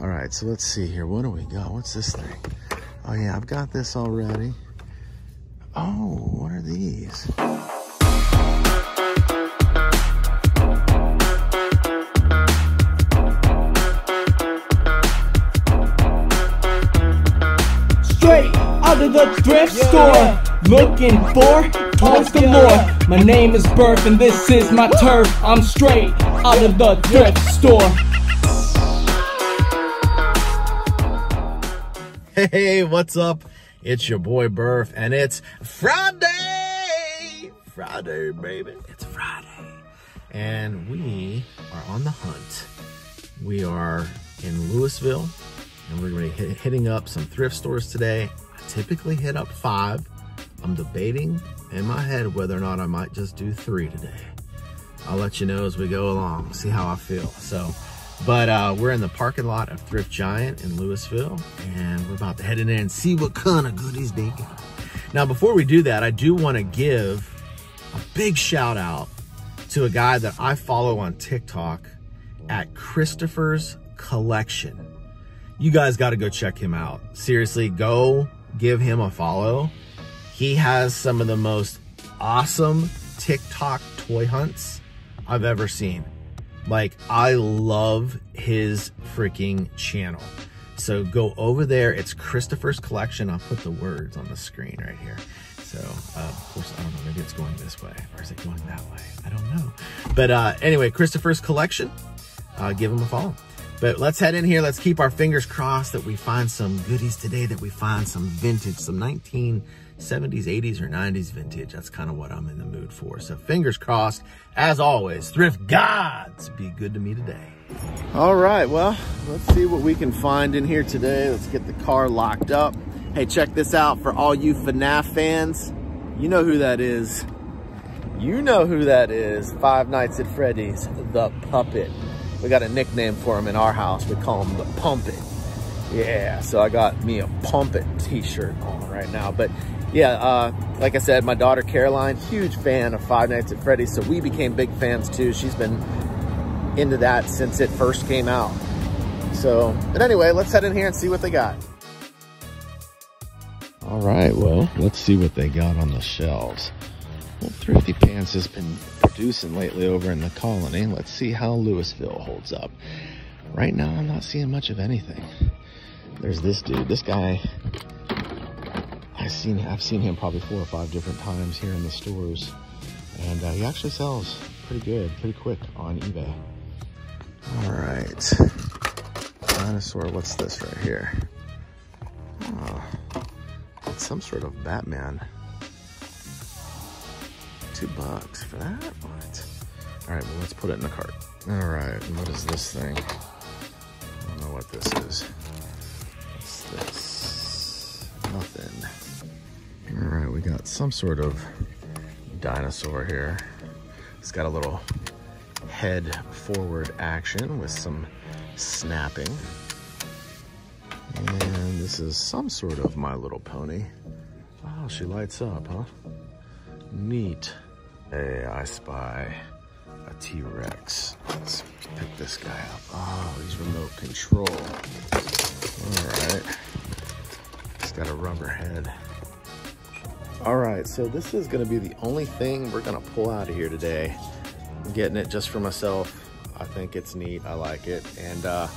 All right, so let's see here. What do we got? What's this thing? Oh yeah, I've got this already. Oh, what are these? Straight out of the thrift store, looking for toys galore. My name is Burf and this is my turf. I'm straight out of the thrift store. Hey, what's up? It's your boy Burf, and it's Friday! Friday, baby. It's Friday. And we are on the hunt. We are in Lewisville, and we're going to be hit, hitting up some thrift stores today. I typically hit up five. I'm debating in my head whether or not I might just do three today. I'll let you know as we go along, see how I feel. So, but uh, we're in the parking lot of Thrift Giant in Lewisville, and we're about to head in there and see what kind of goodies they got. Now, before we do that, I do want to give a big shout out to a guy that I follow on TikTok at Christopher's Collection. You guys got to go check him out. Seriously, go give him a follow. He has some of the most awesome TikTok toy hunts I've ever seen. Like, I love his freaking channel. So go over there. It's Christopher's Collection. I'll put the words on the screen right here. So, uh, of course, I don't know. Maybe it's going this way or is it going that way? I don't know. But uh, anyway, Christopher's Collection. Uh, give him a follow. But let's head in here. Let's keep our fingers crossed that we find some goodies today, that we find some vintage, some 1970s, 80s, or 90s vintage. That's kind of what I'm in the mood for. So fingers crossed. As always, thrift gods be good to me today. All right, well, let's see what we can find in here today. Let's get the car locked up. Hey, check this out for all you FNAF fans. You know who that is. You know who that is. Five Nights at Freddy's, the puppet. We got a nickname for him in our house. We call him the Pumpet. Yeah, so I got me a Pumpet t-shirt on right now. But yeah, uh, like I said, my daughter Caroline, huge fan of Five Nights at Freddy's, so we became big fans too. She's been into that since it first came out. So, but anyway, let's head in here and see what they got. All right, well, let's see what they got on the shelves. Well, Thrifty Pants has been producing lately over in the colony. Let's see how Lewisville holds up. Right now, I'm not seeing much of anything. There's this dude. This guy, I've seen, I've seen him probably four or five different times here in the stores. And uh, he actually sells pretty good, pretty quick on eBay. All right. Dinosaur, what's this right here? Oh, it's some sort of Batman. Two bucks for that? What? All right, well, let's put it in the cart. All right, what is this thing? Some sort of dinosaur here. It's got a little head forward action with some snapping. And this is some sort of My Little Pony. Oh, she lights up, huh? Neat. Hey, I spy a T-Rex. Let's pick this guy up. Oh, he's remote control. All right. It's got a rubber head. All right, so this is gonna be the only thing we're gonna pull out of here today. I'm getting it just for myself. I think it's neat, I like it. And uh,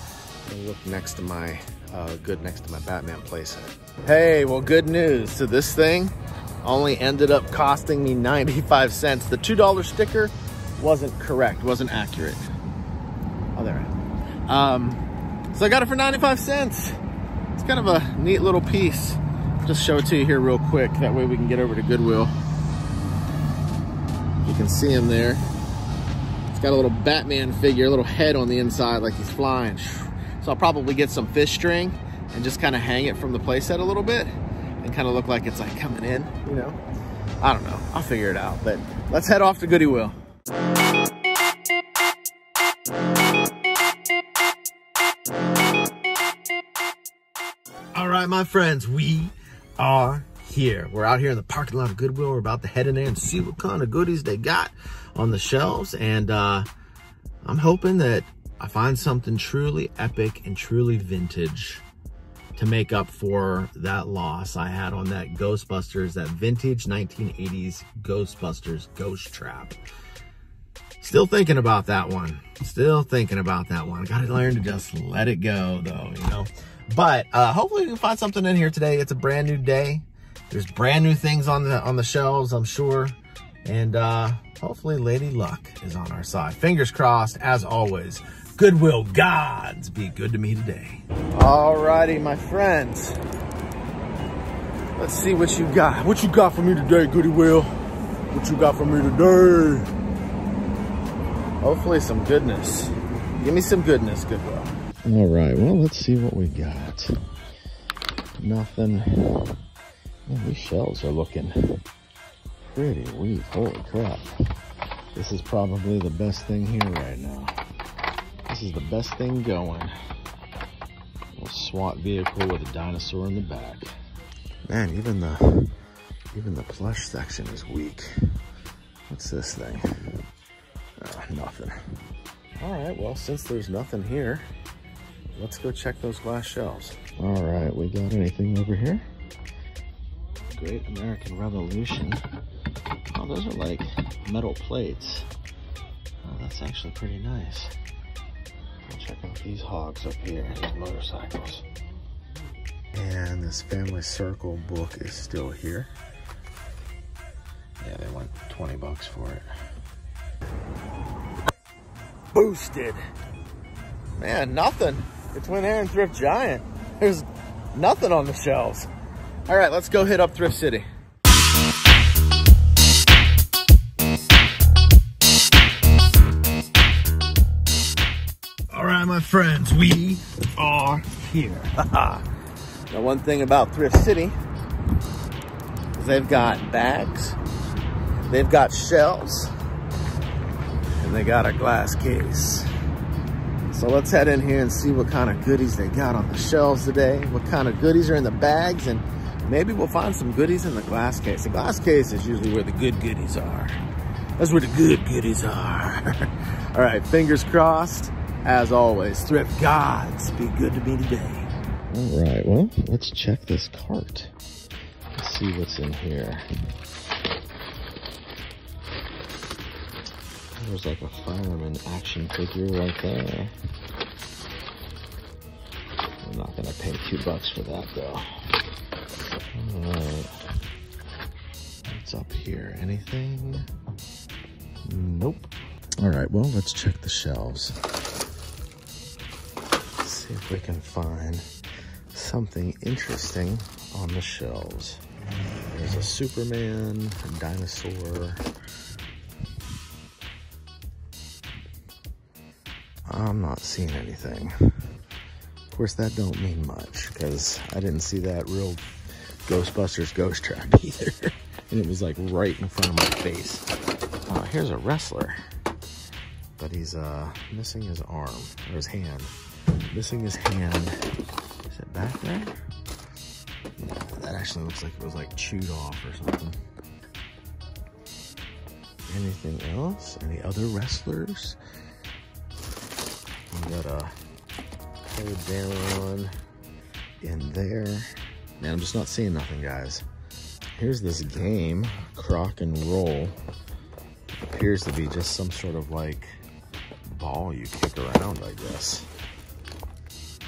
look next to my, uh, good next to my Batman playset. Hey, well good news. So this thing only ended up costing me 95 cents. The $2 sticker wasn't correct, wasn't accurate. Oh, there. I am. Um, so I got it for 95 cents. It's kind of a neat little piece. Just show it to you here real quick. That way we can get over to Goodwill. You can see him there. It's got a little Batman figure, a little head on the inside like he's flying. So I'll probably get some fish string and just kind of hang it from the playset a little bit and kind of look like it's like coming in, you know? I don't know. I'll figure it out. But let's head off to Goodwill. All right, my friends, we are here. We're out here in the parking lot of Goodwill. We're about to head in there and see what kind of goodies they got on the shelves. And uh, I'm hoping that I find something truly epic and truly vintage to make up for that loss I had on that Ghostbusters, that vintage 1980s Ghostbusters Ghost Trap. Still thinking about that one. Still thinking about that one. Gotta learn to just let it go though, you know? But uh, hopefully we can find something in here today. It's a brand new day. There's brand new things on the on the shelves, I'm sure. And uh, hopefully Lady Luck is on our side. Fingers crossed, as always. Goodwill gods be good to me today. Alrighty, my friends. Let's see what you got. What you got for me today, Goodwill? What you got for me today? Hopefully some goodness. Give me some goodness, Goodwill. All right, well, let's see what we got. Nothing. Man, these shells are looking pretty weak. Holy crap. This is probably the best thing here right now. This is the best thing going. A SWAT vehicle with a dinosaur in the back. Man, even the even the plush section is weak. What's this thing? Oh, nothing. All right, well, since there's nothing here, let's go check those glass shelves. All right, we got anything over here? Great American Revolution. Oh, those are like metal plates. Oh, that's actually pretty nice. I'll check out these hogs up here, these motorcycles. And this Family Circle book is still here. Yeah, they want 20 bucks for it. Boosted. Man, nothing. Between there and Thrift Giant, there's nothing on the shelves. All right, let's go hit up Thrift City. All right, my friends, we are here. now, one thing about Thrift City is they've got bags, they've got shelves, and they got a glass case. So let's head in here and see what kind of goodies they got on the shelves today, what kind of goodies are in the bags, and maybe we'll find some goodies in the glass case. The glass case is usually where the good goodies are. That's where the good goodies are. All right, fingers crossed. As always, thrift gods, be good to me today. All right, well, let's check this cart. Let's see what's in here. There's like a fireman action figure right there. I'm not gonna pay two bucks for that though. Alright. What's up here? Anything? Nope. Alright, well, let's check the shelves. see if we can find something interesting on the shelves. There's a Superman, a dinosaur. I'm not seeing anything. Of course, that don't mean much because I didn't see that real Ghostbusters ghost trap either. and it was like right in front of my face. Oh, here's a wrestler. But he's uh, missing his arm, or his hand. Missing his hand. Is it back there? Yeah, that actually looks like it was like chewed off or something. Anything else? Any other wrestlers? Got a hold down in there. Man, I'm just not seeing nothing, guys. Here's this game, Crock and Roll. Appears to be just some sort of like ball you kick around, I guess.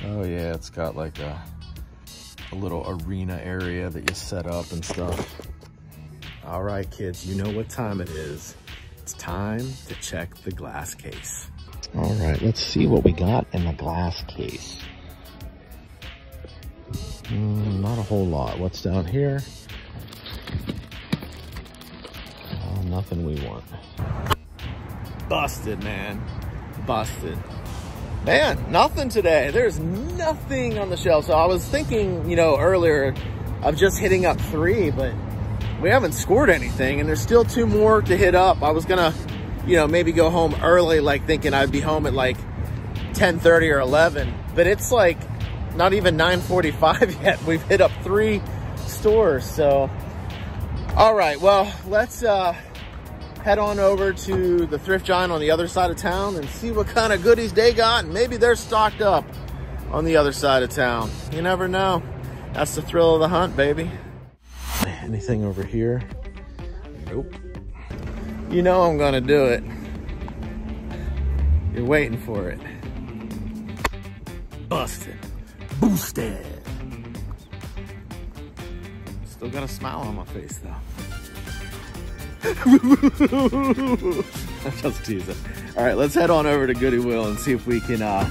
Oh yeah, it's got like a, a little arena area that you set up and stuff. All right, kids, you know what time it is. It's time to check the glass case. All right, let's see what we got in the glass case. Mm, not a whole lot. What's down here? Oh, nothing we want. Busted, man. Busted. Man, nothing today. There's nothing on the shelf. So I was thinking, you know, earlier of just hitting up three, but we haven't scored anything and there's still two more to hit up. I was gonna, you know, maybe go home early, like thinking I'd be home at like 10.30 or 11, but it's like not even 9.45 yet. We've hit up three stores, so. All right, well, let's uh, head on over to the Thrift Giant on the other side of town and see what kind of goodies they got. And maybe they're stocked up on the other side of town. You never know. That's the thrill of the hunt, baby. Anything over here? Nope. You know I'm gonna do it. You're waiting for it. Busted. Boosted. Still got a smile on my face though. I'm just teasing. All right, let's head on over to Goody Will and see if we can uh,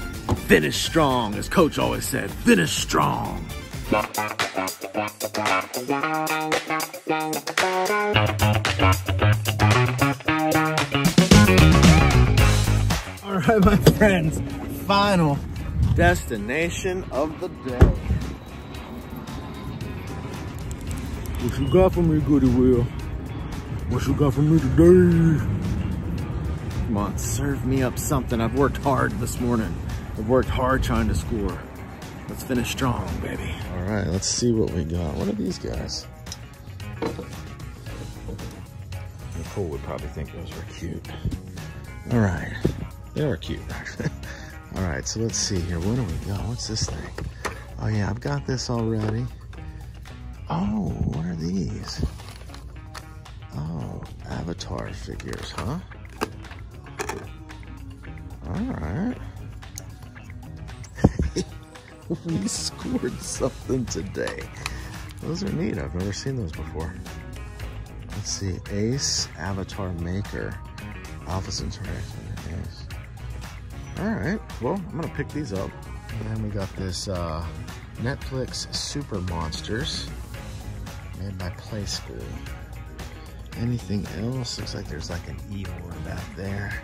finish strong, as Coach always said, finish strong. Right, my friends, final destination of the day. What you got for me, Goody Will? What you got for me today? Come on, serve me up something. I've worked hard this morning. I've worked hard trying to score. Let's finish strong, baby. All right, let's see what we got. What are these guys? Nicole would probably think those were cute. All right, they are cute. All right, so let's see here. What do we got? What's this thing? Oh yeah, I've got this already. Oh, what are these? Oh, avatar figures, huh? All right. we scored something today. Those are neat. I've never seen those before. Let's see. Ace Avatar Maker. Alpha's Interaction. Ace. All right. Well, I'm to pick these up. And then we got this uh, Netflix Super Monsters made by Playskool. Anything else? Looks like there's like an Eeyore back there.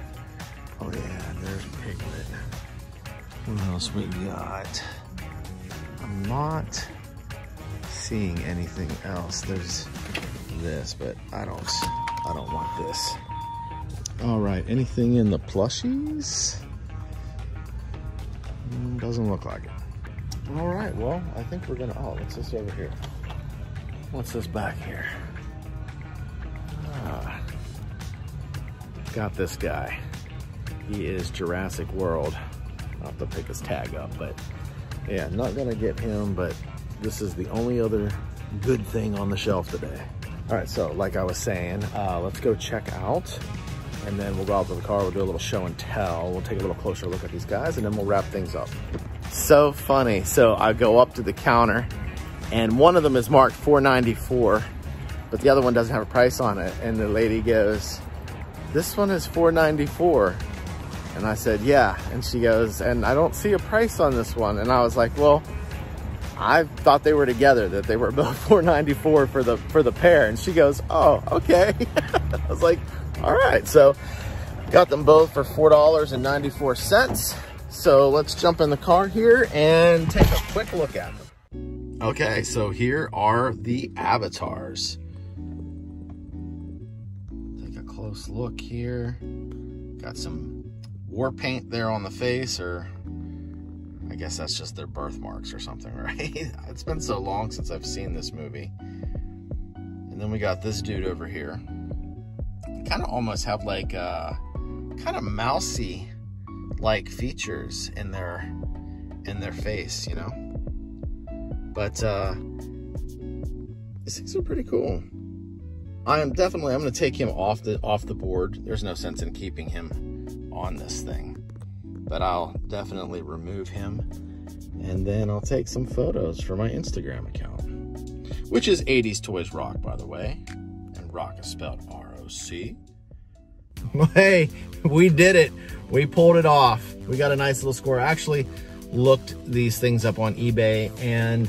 Oh yeah, there's Piglet. What else we got? I'm not seeing anything else. There's this, but I don't I don't want this. All right, anything in the plushies? Mm, doesn't look like it. All right, well, I think we're gonna, oh, what's this over here? What's this back here? Ah, got this guy. He is Jurassic World. I'll have to pick his tag up, but yeah, not gonna get him, but this is the only other good thing on the shelf today. All right, so like I was saying, uh, let's go check out and then we'll go out to the car, we'll do a little show and tell. We'll take a little closer look at these guys and then we'll wrap things up. So funny. So I go up to the counter and one of them is marked 494 but the other one doesn't have a price on it. And the lady goes, this one is 494 and I said, yeah. And she goes, and I don't see a price on this one. And I was like, well, I thought they were together, that they were both 494 for the for the pair. And she goes, oh, okay. I was like, all right. So got them both for $4.94. So let's jump in the car here and take a quick look at them. Okay, so here are the avatars. Take a close look here. Got some war paint there on the face or I guess that's just their birthmarks or something, right? it's been so long since I've seen this movie. And then we got this dude over here. Kind of almost have like uh kind of mousy like features in their in their face, you know. But uh these things are pretty cool. I am definitely I'm gonna take him off the off the board. There's no sense in keeping him on this thing. But I'll definitely remove him and then I'll take some photos for my Instagram account. Which is 80s Toys Rock, by the way. And rock is spelled R-O-C. Hey, we did it. We pulled it off. We got a nice little score. I actually looked these things up on eBay and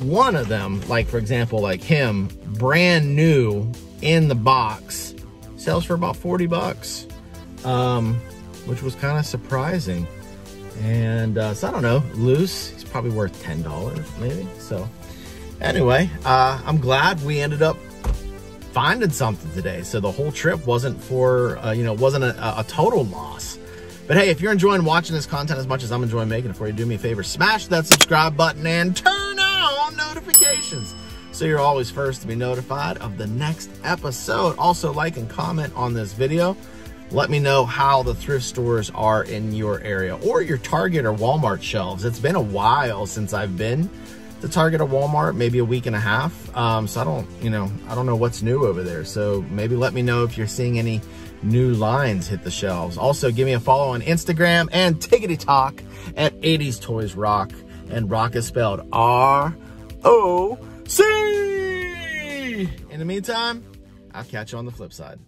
one of them, like for example, like him, brand new in the box, sells for about 40 bucks, um, which was kind of surprising. And uh, so I don't know, loose, he's probably worth $10 maybe. So anyway, uh, I'm glad we ended up finding something today. So the whole trip wasn't for, uh, you know, wasn't a, a, total loss. But hey, if you're enjoying watching this content as much as I'm enjoying making it for you, do me a favor, smash that subscribe button and turn on notifications so so you're always first to be notified of the next episode. Also, like and comment on this video. Let me know how the thrift stores are in your area or your Target or Walmart shelves. It's been a while since I've been to Target or Walmart, maybe a week and a half. Um, so I don't, you know, I don't know what's new over there. So maybe let me know if you're seeing any new lines hit the shelves. Also, give me a follow on Instagram and Tickety Talk at 80s Toys Rock. And rock is spelled R O C. In the meantime, I'll catch you on the flip side.